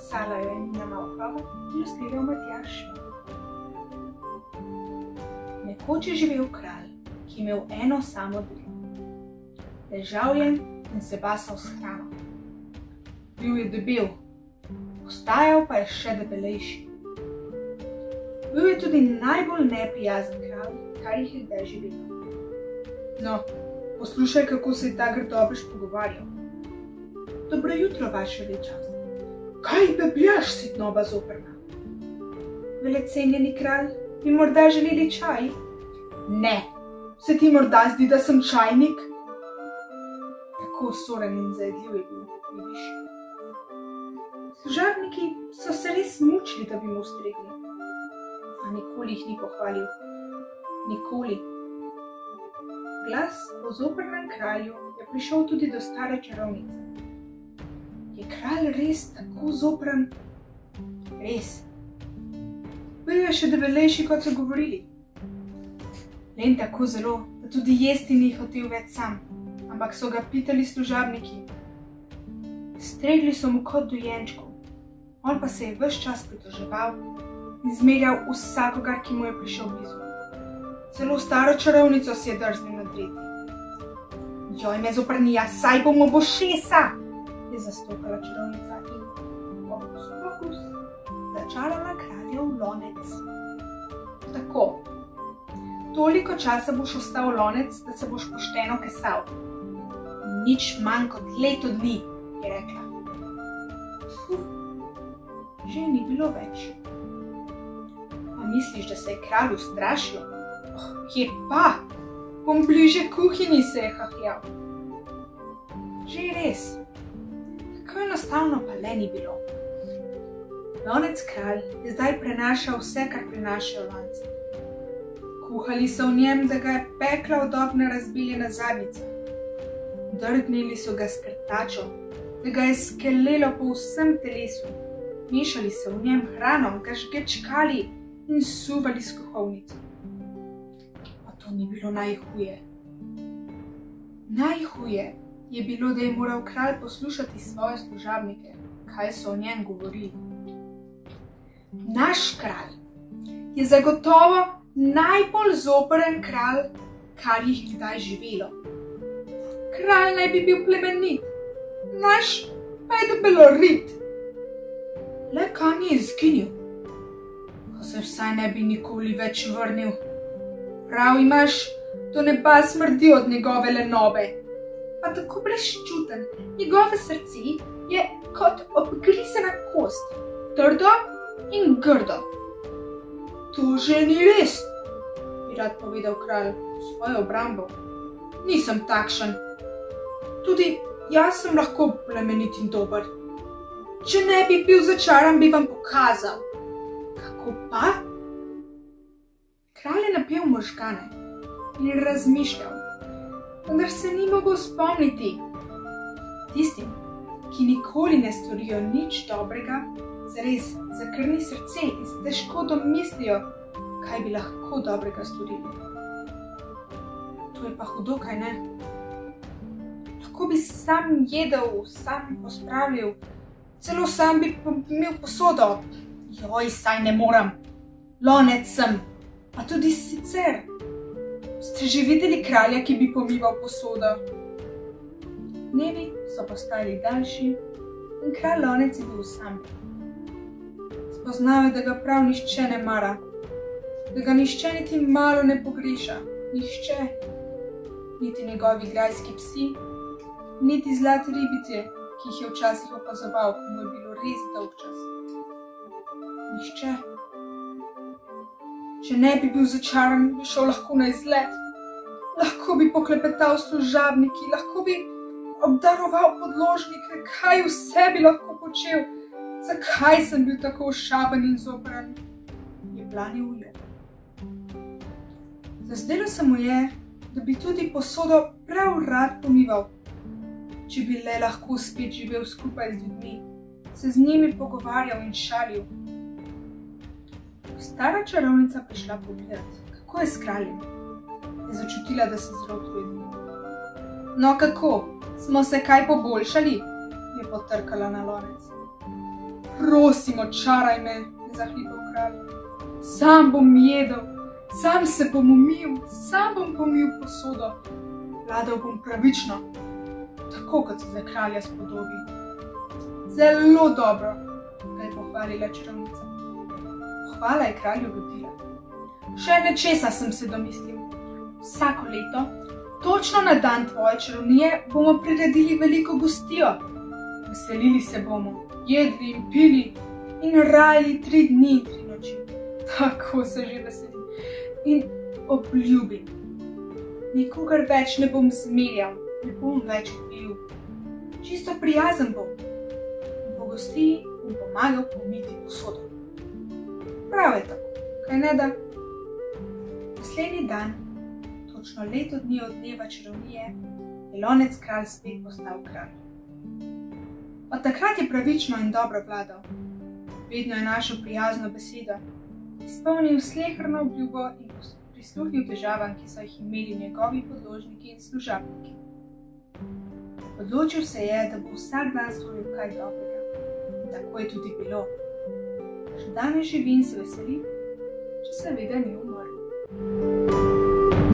Obesala jo je Nina Malkova in ustvarjal Matjaš. Nekoč je živel kralj, ki je imel eno samo delo. Ležal je in se basal s hrano. Bil je debel, postajal pa je še debelejši. Bil je tudi najbolj neprijazen kralj, kar jih je kdaj živel. No, poslušaj, kako se je ta grdobež pogovarjal. Dobro jutro, vaša večnost. Kaj bebljaš, sitnoba zoprna? Velecenjeni kralj, bi morda želeli čaj? Ne, se ti morda zdi, da sem čajnik? Tako soren in zajedljiv je bil, vidiš. Služabniki so se res mučili, da bi mu ustregli, a nikoli jih ni pohvalil. Nikoli. Glas o zoprnem kralju je prišel tudi do stare čarovnice. Je kralj res tako zopren? Res. Bil je še debelejši, kot so govorili. Len tako zelo, da tudi jesti ni hotel več sam, ampak so ga pitali služabniki. Stregli so mu kot dojenčkov, on pa se je vse čas pritoževal in zmerjal vsakogar, ki mu je prišel blizu. Celo staro čarovnico si je drznil nadreti. Joj, me zoprnija, saj bomo bo šesa, je zastopala čarovnica in pokus, pokus, začarala kralja v lonec. Tako, toliko časa boš ostal lonec, da se boš pošteno kesal. Nič manj kot leto dni, je rekla. Uf, že ni bilo več. A misliš, da se je kralj ustrašil? Oh, kje pa? Bom bliže kuhinji se je hahljal. Že res. Tako enostavno pa le ni bilo. Lonec kralj je zdaj prenašal vse, kar prinašajo lonce. Kuhali so v njem, da ga je pekla od okna razbili na zadnjice. Drdnili so ga s krtačo, da ga je skelelo po vsem telesu. Mešali so v njem hrano, ga žgečkali in suvali s kuhovnico. Pa to ni bilo najhuje. Najhuje je bilo, da je moral kralj poslušati svoje služabnike, kaj so o njem govorili. Naš kralj je zagotovo najbolj zoporen kralj, kar jih kdaj živelo. Kralj naj bi bil plemenit, naš pa je debelo rit. Le kaj ni izginil, ko se vsaj ne bi nikoli več vrnil. Prav imaš, to neba smrdi od njegove lenobe. Pa tako brezčuten, njegove srce je kot obgrizena kost, trdo in grdo. To že ni res, bi rad povedal kralj svojo obrambo. Nisem takšen. Tudi jaz sem lahko plemenit in dober. Če ne bi bil začaran, bi vam pokazal. Kako pa? Kralj je napel možgane in razmišljal, vendar se ni mogel spomniti. Tistim, ki nikoli ne storijo nič dobrega, zares zakrni srce in se težko domislijo, kaj bi lahko dobrega storili. To je pa hudo, kaj ne? Lahko bi sam jedel, sam pospravil, celo sam bi imel posodo. Joj, saj ne morem, lonec sem, pa tudi sicer. Ste že videli kralja, ki bi pomival posodo? Dnevi so postali daljši in kralj lonec je bil sam. Spoznal je, da ga prav nišče ne mara, da ga nišče niti malo ne pogreša, nišče, niti njegovi grajski psi, niti zlate ribice, ki jih je včasih opazoval, ko mu je bilo res dolg čas. Nišče. Če ne bi bil začaran, bi šel lahko na izlet, lahko bi poklepetal s služabniki, lahko bi obdaroval podložnike, kaj vse bi lahko počel, zakaj sem bil tako šaben in zopren, je planil v jo. Zazdelo se mu je, da bi tudi posodo prav rad pomival, če bi le lahko spet živel skupaj z ljudmi, se z njimi pogovarjal in šalil. Stara čarovnica prišla pogledat, kako je s kraljem. Je začutila, da se zelo trudi. No, kako, smo se kaj poboljšali? je potrkala na lonec. Prosim, očaraj me, je zahlipal kralj. Sam bom jedel, sam se bom umil, sam bom pomil posodo, vladal bom pravično, tako kot se za kralja spodobi. Zelo dobro, ga je pohvalila čarovnica. Hvala je kralju godila. Še nečesa sem se domislil. Vsako leto, točno na dan tvoje čarovnije, bomo priredili veliko gostijo. Veselili se bomo, jedli in pili in rajali tri dni in tri noči. Tako se že veselim in obljubim. Nikogar več ne bom zmerjal, ne bom več bil. Čisto prijazen bom. Po gosti bom pomagal pomiti posodo. Prav je tako, kaj ne da? Naslednji dan, točno leto dni od dneva čarovnije, je lonec kralj spet postal kralj. Od takrat je pravično in dobro vladal. Vedno je našel prijazno besedo, izpolnil slehrno obljubo in prisluhnil težavam, ki so jih imeli njegovi podložniki in služabniki. Odločil se je, da bo vsak dan storil kaj dobrega. In tako je tudi bilo. Še danes živi in se veseli, če seveda ni umrl.